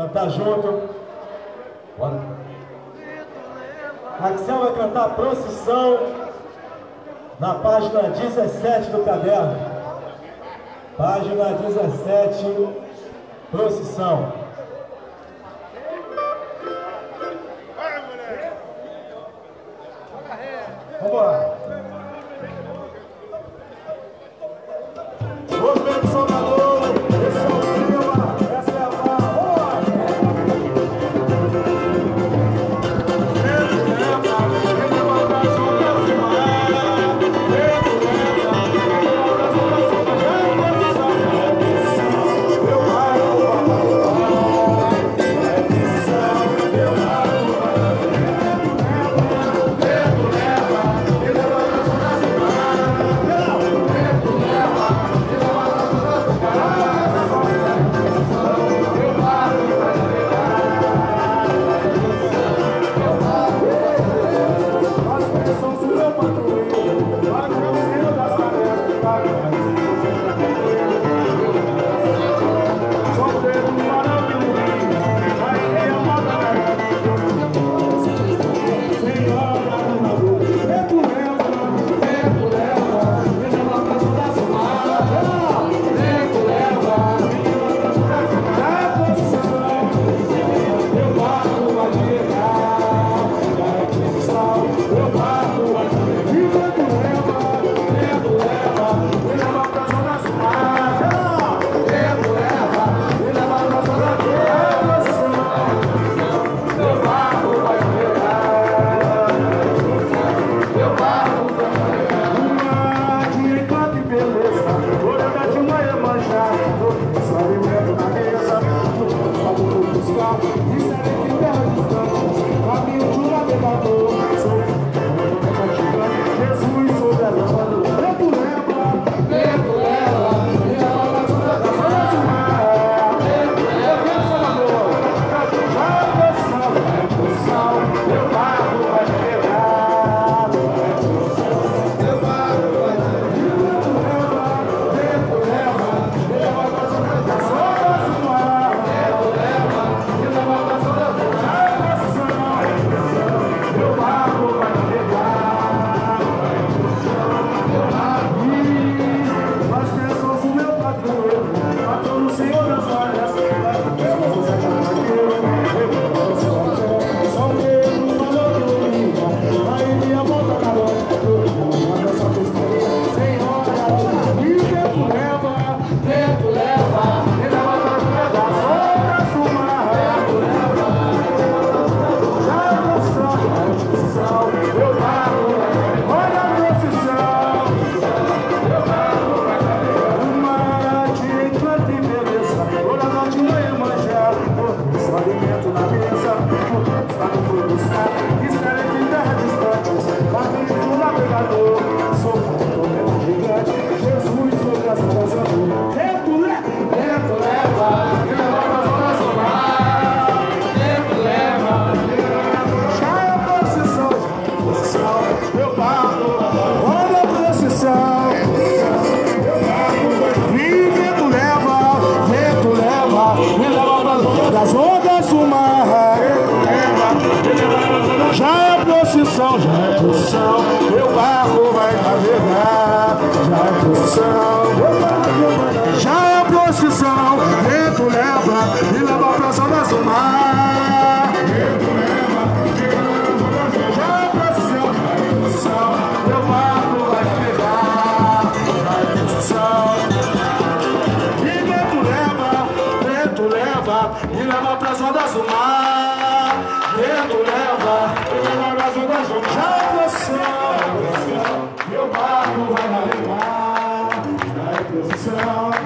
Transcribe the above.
Cantar junto. Bora. A Axel vai cantar Procissão na página 17 do caderno. Página 17, Procissão. Vamos lá. se São já é posição, meu barco vai navegar. Já é posição, meu barco vai navegar. Já é posição, vento leva. leva pras ondas do mar. Vento leva, leva pras ondas do mar. Já posição, meu barco vai navegar Na posição